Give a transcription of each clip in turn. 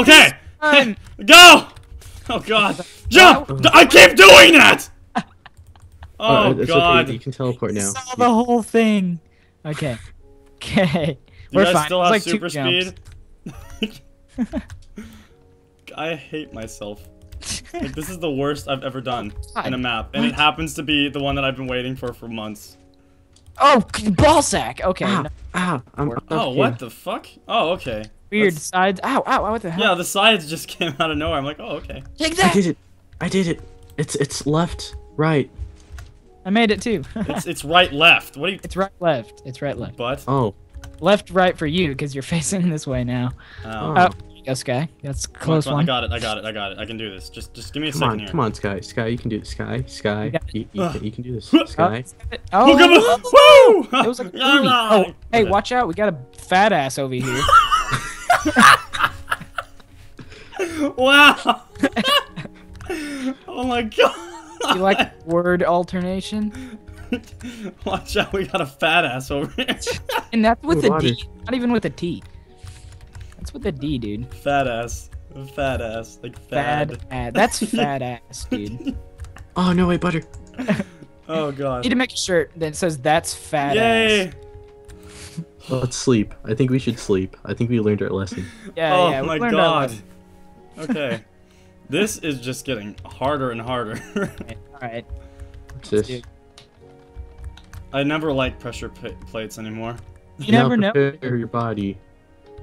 Okay. Go! Oh god. Jump! I keep doing that! Oh it's god. okay. You can teleport now. Saw the whole thing. Okay. Okay. We're guys fine. still have like super speed? I hate myself. Like, this is the worst I've ever done in a map, and it happens to be the one that I've been waiting for for months. Oh, ball sack. Okay. Ah, no- ah, I'm, I'm Oh, up what the fuck? Oh, okay. Weird That's- sides. Ow, ow, ow, what the hell? Yeah, the sides just came out of nowhere. I'm like, oh, okay. Take that! I did it. I did it. It's it's left, right. I made it too. It's it's right left. What do you? it's right, left. It's right, left. But Oh, Left, right for you because you're facing this way now. oh. Oh. Oh, there you go, Sky. That's a Come on, close come I got it. I got it. I got it. I can do this. Just just give me a come second on, here. come on, Sky, Sky, you can do this. Sky, Sky, got you, you, can, you can do this. Oh, Sky. oh, Look at oh, me! Woo! it was like a All movie. right. Oh, hey, Okay. watch out! We got a fat ass over here. Wow! oh my god! you like word alternation? Watch out, we got a fat ass over here. And that's with Ooh, a water. D, not even with a T. That's with a D, dude. fat ass. Fat ass. Like Fad fad. ass. That's fat ass, dude. Oh no, way, butter. Oh god. need to make a shirt that says that's fat Yay! ass. Let's sleep. I think we should sleep. I think we learned our lesson. Yeah, oh yeah. we my learned our god. Okay. this is just getting harder and harder. All right. What's this? I never like pressure plates anymore. You never know. prepare your body.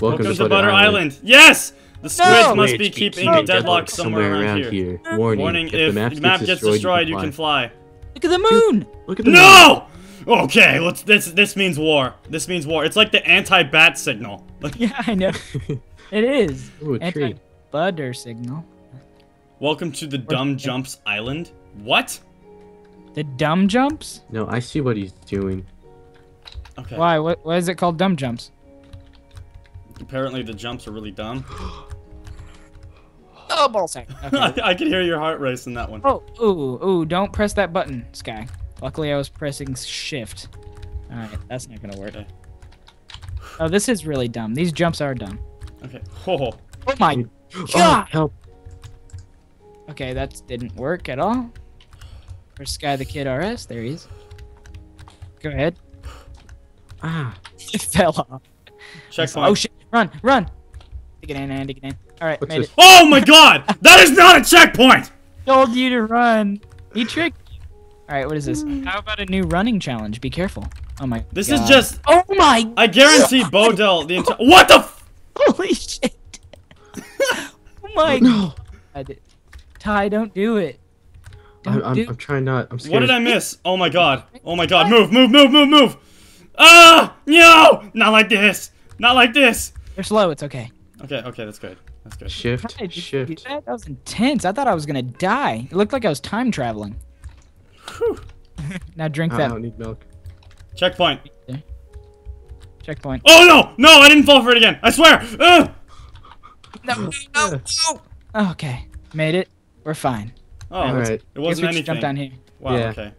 Welcome, Welcome to Butter Island. Yes! The squids No! must be HBT keeping No. Deadlox somewhere, around, here. Warning, Warning, if, if, the the map gets destroyed, you can fly. Look at the moon. Look at the moon. No! Okay, let's this this means war. This means war. It's like the anti-bat signal. Yeah, I know. It is. Ooh, a tree. Anti-butter signal. welcome to the Dumb Jumps Island. What? The dumb jumps? No, I see what he's doing. Okay. Why? What? Why is it called dumb jumps? Apparently the jumps are really dumb. Oh, ball sack. Okay. I, I can hear your heart race in that one. oh, ooh, ooh! Don't press that button, Sky. Luckily, I was pressing shift. All right, that's not gonna work. Okay. Oh, this is really dumb. These jumps are dumb. Okay. Oh. Oh my Oh, god! help! Okay, that didn't work at all. Where's Sky the Kid RS? There he is. Go ahead. Ah, It fell off. Checkpoint. Oh shit! Run, run! Dig it in, and dig it in. All right, made this? it. Oh my god! That is not a checkpoint! Told you to run. He tricked. You. All right, what is this? How about a new running challenge? Be careful. Oh my. This God. is just. Oh my! I guarantee Bodil the entire. What the? F- Holy shit! oh my no! god! Ty, don't do it. I'm, Don't I'm, do. I'm trying not. I'm scared. what did I miss? Oh my god. Oh my god. Move, move, move, move, move. Ah! No! Not like this. Not like this. You're slow. It's okay. Okay, okay, that's good. That's good. Shift, Ty, did you do shift. that? That was intense. I thought I was gonna die. It looked like I was time traveling. Whew. Now drink I that I don't need milk. Checkpoint. checkpoint. Oh no! No, I didn't fall for it again. I swear. Ugh! No, no, no. Okay, made it. We're fine. Oh, All right. it wasn't we should jump down here. Wow. Yeah. Okay.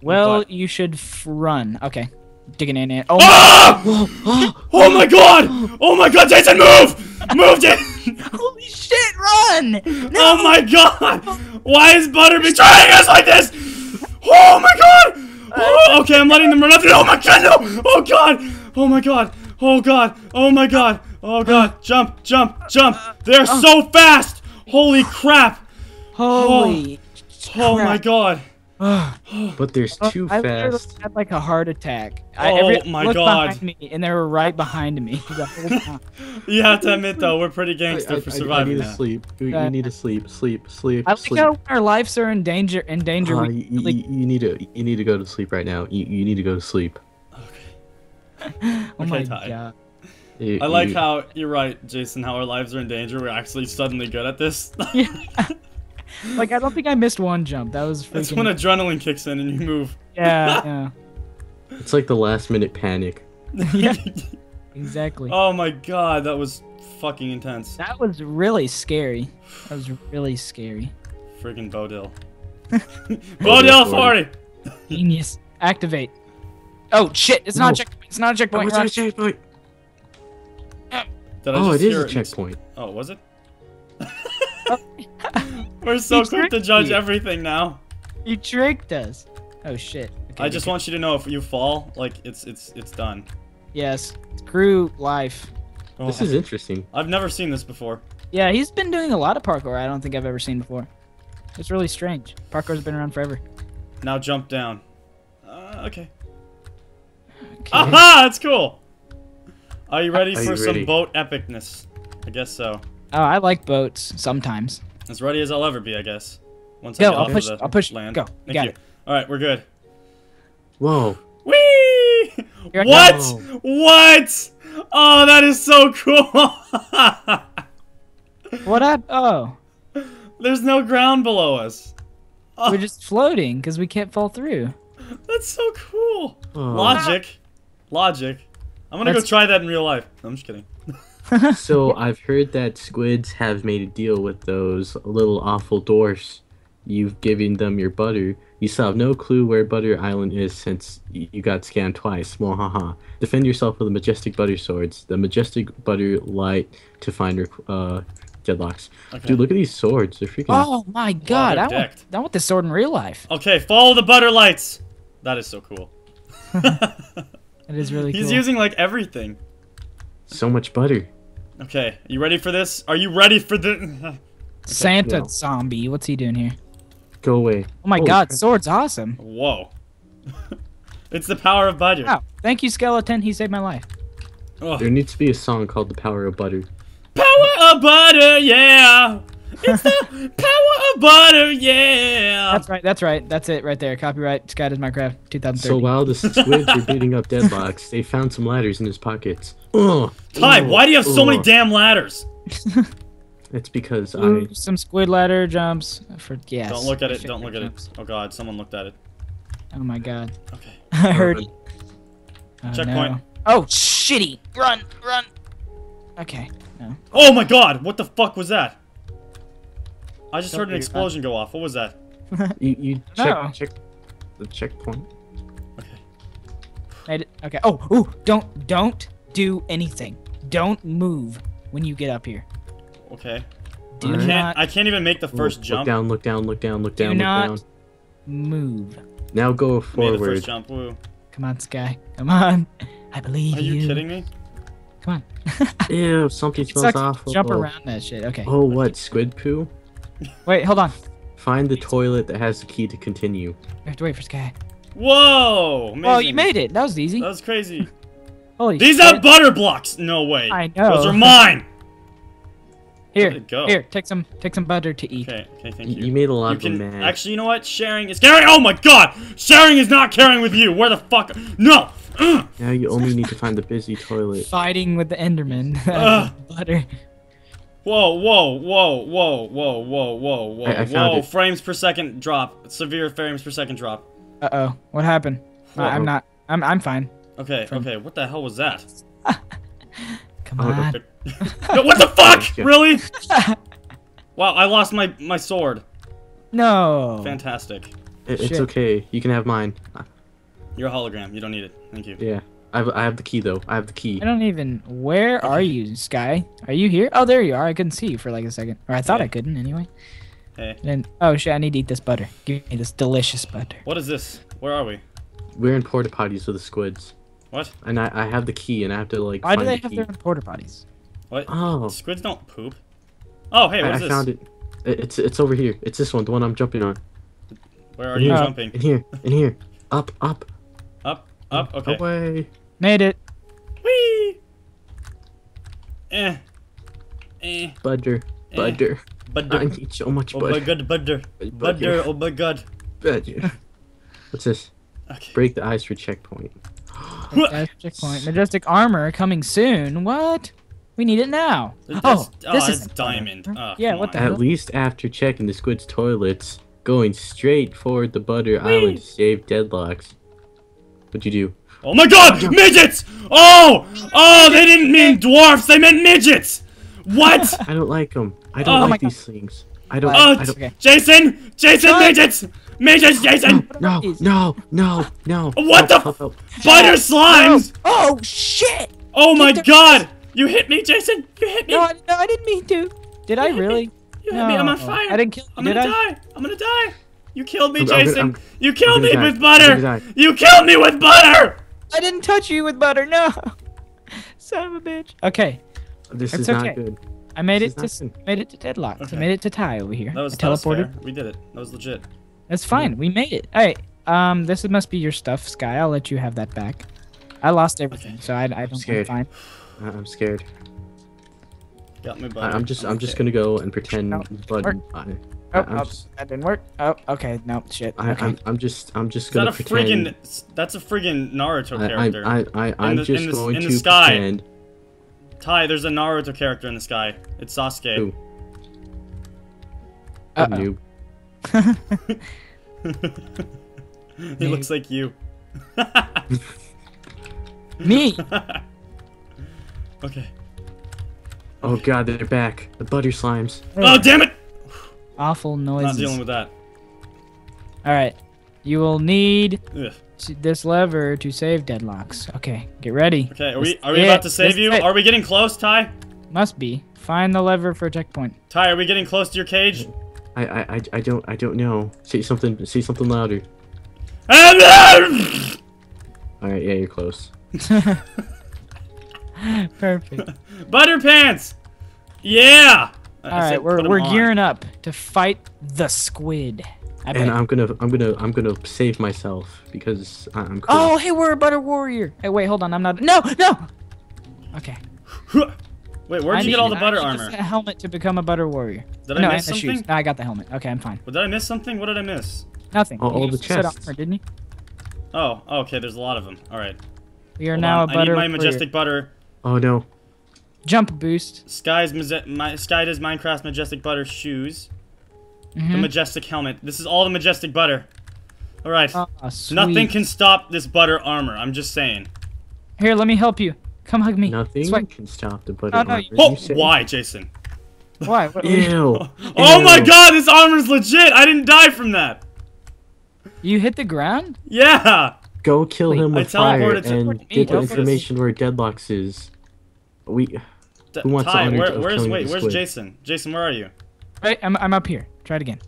Well, you should f- run. Okay, digging in it. Oh, Ah! Oh, oh, Oh my god! Oh my god, Jason, move! Move, Jason! holy shit! Run! No! Oh my god! Why is Butter betraying us like this? Oh my god! Uh, oh, okay, I'm letting them run up. Oh my god, no! Oh god! Oh my god! Oh god! Oh my god! Oh god! Jump! Jump! Jump! They're uh. so fast! Holy crap! Holy. Oh, oh my Crap. god! but there's too I literally fast. had like a heart attack. I, Oh every, my looked God. Behind me, and they were right behind me the whole time. You have to admit though, we're pretty gangster I, for I- I need to sleep. We, Yeah. we need to sleep. Sleep. Sleep. I like how our lives are in danger. In danger, Uh, we you, you, really- you need to you need to go to sleep right now. You, you need to go to sleep. Okay. oh my Okay, Ty. god. You- I like you- how you're right, Jason. How our lives are in danger. We're actually suddenly good at this. Like I don't think I missed one jump. That was That's when adrenaline kicks in and you move. yeah, it's like the last minute panic. yeah, yeah. Exactly. oh my god, that was fucking intense. That was really scary. That was really scary. Friggin' Bodil. Bodil 40! Genius. Activate. Oh shit! It's not No. a checkpoint. It's not a Oh, checkpoint. it's Run. a checkpoint. Did I Oh, just it is hear a checkpoint. Oh, was it? Oh. We're so You quick to judge me. everything now. You tricked us. Oh shit. Okay, I just can- want you to know if you fall, like it's it's it's done. Yes. Crew life. This Oh, is interesting. I've never seen this before. Yeah, he's been doing a lot of parkour. I don't think I've ever seen before. It's really strange. Parkour's been around forever. Now jump down. Uh, okay. Okay. Aha! It's cool. Are you ready Are for you some ready? boat epicness? I guess so. Oh, I like boats sometimes. As ready as I'll ever be, I guess. Once I Go, get I'll off push- of the I'll push- land. go. You Thank got you. it. All right, we're good. Whoa. Whee! What? go. What? Oh, that is so cool. What up? Oh, There's no ground below us. Oh, we're just floating because we can't fall through. that's so cool. Oh. Logic. Logic. I'm gonna go try that in real life. I'm just kidding. So I've heard that squids have made a deal with those little awful dwarfs. You've given them your butter. You still have no clue where Butter Island is since you got scammed twice. Mwahaha. Defend yourself with the majestic butter swords. The majestic butter light to find uh, Deadlox. Okay. Dude, look at these swords. They're freaking. Oh my god, they're I want, decked. I want this sword in real life. Okay, follow the butter lights. That is so cool. It is really He's cool. using like everything. So much butter. Okay, you ready for this? Are you ready for the? Santa no. zombie. What's he doing here? Go away. Oh my Holy god, crap. sword's awesome. Whoa. it's the power of butter. Wow, thank you, skeleton. He saved my life. Ugh. There needs to be a song called "The Power of Butter." Power of butter, yeah. It's the power of butter, yeah. That's right. That's right. That's it right there. Copyright Sky does Minecraft 2030. So while the squids are beating up Deadlox, they found some ladders in his pockets. Ugh. Ty, Ugh. why do you have so many damn ladders? It's because I. Ooh, some squid ladder jumps for yes. Don't look at it. Don't look at it. Oh god, someone looked at it. Oh my god. Okay. I heard. it. Oh, Checkpoint. no. Oh shitty! Run, run. Okay. No. Oh my god, what the fuck was that? I just Don't heard an explosion go off. What was that? You, you check, No. check the checkpoint. Okay. Made it. Okay. Oh, ooh! Don't, don't do anything. Don't move when you get up here. Okay. Do I can't. I can't even make the first Look jump. down, look down, look down, look Do down, look not down. move. Now go forward. Made the forward. first jump. Woo. Come on, Sky. Come on. I believe you. Are you kidding me? Come on. Ew, something It smells sucks. awful. Jump around that shit. Okay. Oh, what? Squid poo? Wait, hold on. Find the toilet that has the key to continue. We have to wait for Sky. Whoa! Amazing. Oh, you made it. That was easy. That was crazy. Holy These shit. are butter blocks. No way. I know. Those are mine. Here, go? here. Take some, take some butter to eat. Okay. Okay. Thank You, you. you made a lot You of them can mad. actually. You know what? Sharing is caring. Oh my god! Sharing is not caring with you. Where the fuck? No. Now you only need to find the busy toilet. Fighting with the Enderman. Butter. Whoa, whoa, whoa, whoa, whoa, whoa, whoa, whoa, I- I whoa! it. Frames per second drop. Severe frames per second drop. Uh oh. What happened? I- I'm not. I'm. I'm fine. Okay, From- okay. What the hell was that? Come Oh, on. No, what the fuck? Really? Wow! I lost my my sword. No. Fantastic. It- it's Shit. okay. You can have mine. You're a hologram. You don't need it. Thank you. Yeah. I have, I have the key though. I have the key. I don't even. Where are you, Sky? Are you here? Oh, there you are. I couldn't see you for like a second, or I thought Yeah. I couldn't anyway. Hey, And oh shit, I need to eat this butter. Give me this delicious butter. what is this? Where are we? We're in porta potties with the squids, What? and I, I have the key, and I have to like Why find do they the have key. their own porta potties? What? Oh, Squids don't poop. Oh, hey, I, what I is this? found it. It- It's it's over here. It's this one, the one I'm jumping on. Where are you Yeah. jumping? In here, in here. Up, up, Up, up. Okay. away. Made it. Whee! Eh. Eh. Butter, Eh. butter. I Butter. need so much butter. Oh my god, butter. Butter. Oh my god. Butter. What's this? Okay. Break the ice for checkpoint. That's checkpoint. Majestic armor coming soon. What? We need it now. That's- oh, oh, this it's is diamond. Oh, yeah. What the on. hell? At least after checking the squid's toilets, going straight for the Butter Island to save Deadlox. What'd you do? Oh my god! Midgets! Oh! Oh, they didn't mean dwarfs, they meant midgets! What? I don't like them. I oh don't Oh my like God. these things. I don't. Oh, I don't. Okay. Jason! Jason, What? midgets! Midgets, Jason! No, these? no, no, no. What Help, the- help, help. Butter slimes! Oh, oh shit! Oh my the- god! You hit me, Jason! You hit me! No, I, no, I didn't mean to. Did I really? You hit me. I'm on fire. I didn't kill you, I'm did gonna I? die. I'm gonna die. You killed me, I'm- I'm Jason. gonna- you killed me gonna with butter. I'm gonna die. You killed me with butter. I didn't touch you with butter. No. Son of a bitch. Okay, This It's is not good. I made it to is not made it to deadlock. Okay. I made it to tie over here. That was, I that was teleported. We did it. That was legit. That's fine. We made it. All right. Um, this must be your stuff, Sky. I'll let you have that back. I lost everything, so I, I don't. I'm scared. fine. I- I'm scared. Got me I, butter. I'm just I'm just okay. gonna go and pretend. No, But work. I, Oh, I'm oh, just- that didn't work. Oh, okay. No, shit. I, okay. I'm, I'm just I'm just gonna a pretend. friggin' that's a friggin' Naruto character. I, I, I, I'm the- just in the- going in the to sky. pretend. Ty, there's a Naruto character in the sky. It's Sasuke. Who? Uh-oh. A noob. he looks like you. Me. okay. Oh god, they're back. The butter slimes. Oh damn it! Awful noises. Not dealing with that. All right. You will need Ugh. this lever to save Deadlox. Okay, get ready. Okay, are This we are we is about to save This you? it. Are we getting close, Ty? Must be. Find the lever for a checkpoint. Ty, are we getting close to your cage? I, I, I, I don't I don't know. Say something. Say something louder. All right, yeah, you're close. Perfect. Butter pants. Yeah. I- I All said right, we're we're on. gearing up to fight the squid. I bet. And I'm gonna I'm gonna I'm gonna save myself because I- I'm cool. Oh, hey, we're a butter warrior. Hey, wait, hold on. I'm not. No, no. Okay. Wait, where'd I you need- get all the I butter need armor? A helmet to become a butter warrior. Did I no, miss and something? shoes. No, I got the helmet. Okay, I'm fine. Well, did I miss something? What did I miss? Nothing. Oh, all the used chests. armor, didn't you? Oh, okay. There's a lot of them. All right. We are Hold now on. a I butter need my warrior. majestic butter. Oh no. Jump boost. Sky's my Sky does Minecraft majestic butter shoes. The Mhm. majestic helmet. This is all the majestic butter. All right. Oh. Nothing can stop this butter armor. I'm just saying. Here, let me help you. Come hug me. Nothing Sweat. can stop the butter Oh, no, armor. you- Oh, you why, Jason? Why? What, Ew. Oh my God, this armor's legit. I didn't die from that. You hit the ground? Yeah. Go kill Wait, him I with fire and get the go for this. information where Deadlox is. We. D- Who wants Ty, where, where's wait? Where's squid? Jason? Jason, where are you? Right, I'm, I'm up here. Try it again.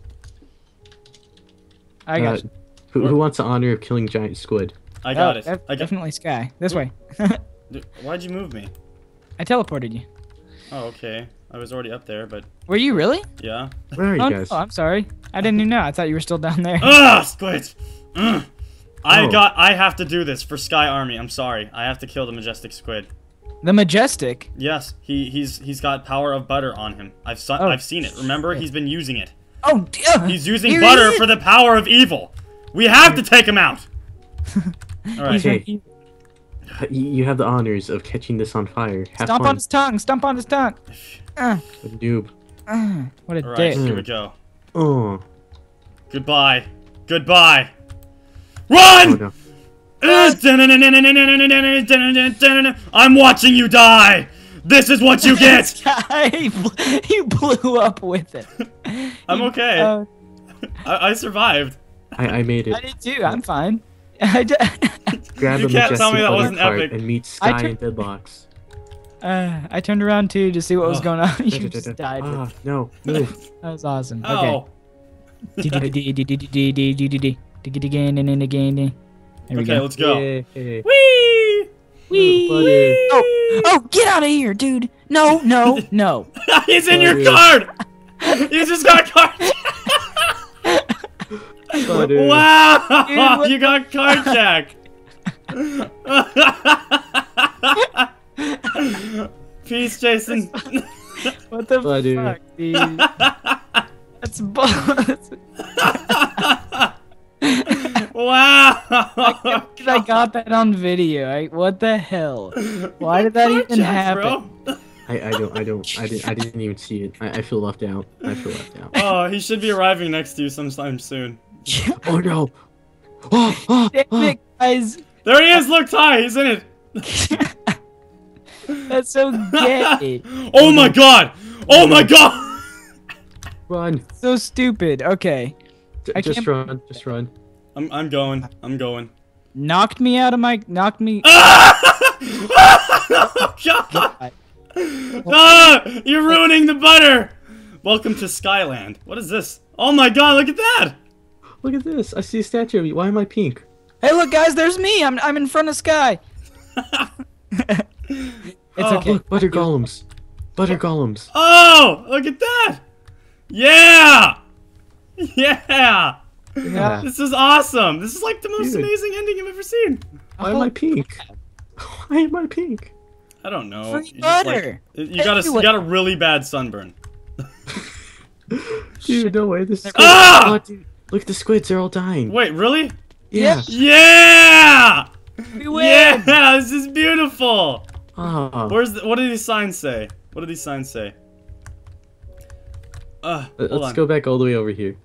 I got uh, you. who, who wants the honor of killing giant squid? I got Oh, it. def- I got. Definitely Sky. This way. Dude, Why'd you move me? I teleported you. Oh, okay. I was already up there, but Were you really? yeah. Where are you Oh, guys? no, I'm sorry. I didn't even know. I thought you were still down there. Ugh, squids. Ugh. I Oh. got. I have to do this for Sky Army. I'm sorry. I have to kill the majestic squid. The Majestic. Yes, he he's he's got power of butter on him. I've su- Oh, I've seen it. Remember, he's been using it. Oh, dear. He's using Here butter is. for the power of evil. We have to take him out. All right. Okay. You you have the honors of catching this on fire. Have Stomp fun, on his tongue. Stomp on his tongue. Uh, noob. uh, what a All right. dick. Here we go. Oh, Goodbye. Goodbye. oh Run! no. I'm watching you die. This is what you get. Sky, he bl- he blew up with it. I'm okay. uh, I, I survived. I, I made it. I did too. I'm fine. I d- Grab You a can't tell me that wasn't epic. and meet I Sky tur- and Deadlox. uh, I turned around too to see what was Oh. going on. you just died. Ah, no, move. That was awesome. Okay. Oh. Here we Okay, go. let's go. Yay. Whee! Whee! Butter. Oh, oh, get out of here, dude! No, no, no. He's in your Butter. card. You just got card. Butter. Wow! Dude, you got card jack. Peace, Jason. What the Butter. fuck, dude? That's bull. Wow! I got that on video. I, what the hell? Why did that even jack, happen? I, I don't I don't I didn't I didn't even see it. I, I feel left out. I feel left out. Oh, he should be arriving next to you sometime soon. Oh no! Oh, oh, oh, Damn oh. it, guys. There he is. Look, Ty. He's in it. That's so gay. oh my god! Oh my god! Run! so stupid. Okay. J- I just can't- run! Just run! I'm I'm going. I'm going. Knocked me out of my. Knocked me. oh god! Ah, you're ruining the butter. Welcome to Skyland. What is this? Oh my god, look at that! Look at this. I see a statue of you. Why am I pink? Hey, look, guys, there's me. I'm I'm in front of Sky. it's Oh, okay. Look, butter golems. Butter golems. Oh, look at that! Yeah! Yeah! Yeah. This is awesome! This is like the most Dude. amazing ending I've ever seen. Why am I pink? Why am I pink? I don't know. Free You just, like- you got a you got a really bad sunburn. Dude, no way. This. Ah! Oh, dude. Look at the squids. They're all dying. Wait, really? Yeah. Yeah! We win. Yeah, this is beautiful. Ah. Where's the, what do these signs say? What do these signs say? Uh, Let's on. go back all the way over here,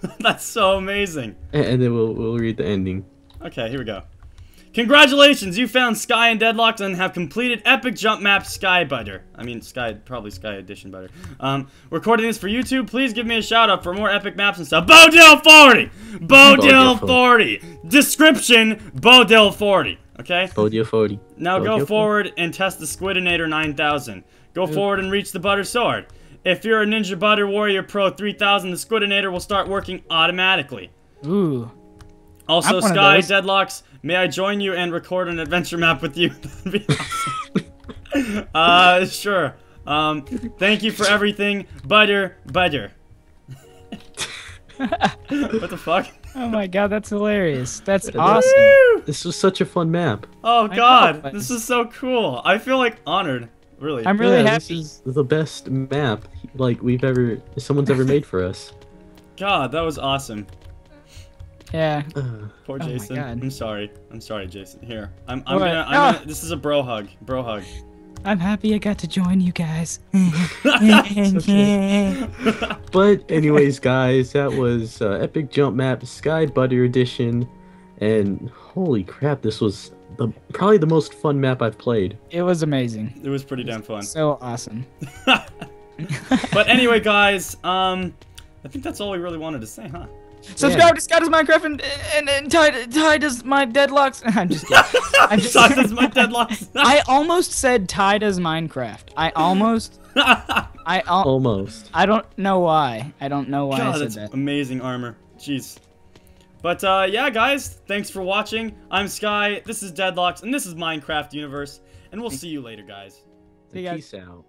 That's so amazing. and, and then we'll we'll read the ending. Okay, here we go. Congratulations, you found Sky and Deadlox and have completed Epic Jump Map Sky Butter. I mean, Sky, probably Sky Edition Butter. Um, recording this for YouTube. Please give me a shout out for more epic maps and stuff. Bodil 40! Bodil Bodil 40! Description, Bodil 40. Okay? Bodio 40. Now go Bodil forward and test the Squidinator 9000. Go forward and reach the Butter Sword. If you're a Ninja Butter Warrior Pro 3000, the Squidinator will start working automatically. Ooh. Also, I'm one of Sky. Deadlox, may I join you and record an adventure map with you? That'd be awesome. uh, sure. Um, thank you for everything, Butter, Butter. what the fuck? Oh my god, that's hilarious. That's awesome. This was such a fun map. Oh know, god, but- this is so cool. I feel like honored, really. I'm really yeah, happy. This is the best map like we've ever someone's ever made for us. God, that was awesome. Yeah. Uh, Poor Oh my Jason. God. I'm sorry. I'm sorry, Jason. Here, I'm. I'm gonna. I'm Ah. gonna. This is a bro hug. Bro hug. I'm happy I got to join you guys. but anyways, guys, that was uh, Epic Jump Map Sky Butter Edition, and holy crap, this was the probably the most fun map I've played. it was amazing. It was pretty damn fun. So awesome. But anyway, guys, um, I think that's all we really wanted to say, huh? Subscribe to Scott does Minecraft and and, and Ty, Ty does my Deadlox. I'm just kidding. I'm just- Sorry, that's my Deadlox. I almost said Ty does Minecraft. I almost. I al- Almost. I don't know why. I don't know why I said that's that. amazing armor. Jeez. But uh, yeah, guys, thanks for watching. I'm Sky. This is Deadlox, and this is Minecraft Universe, and we'll see you later, guys. See you guys. Peace out.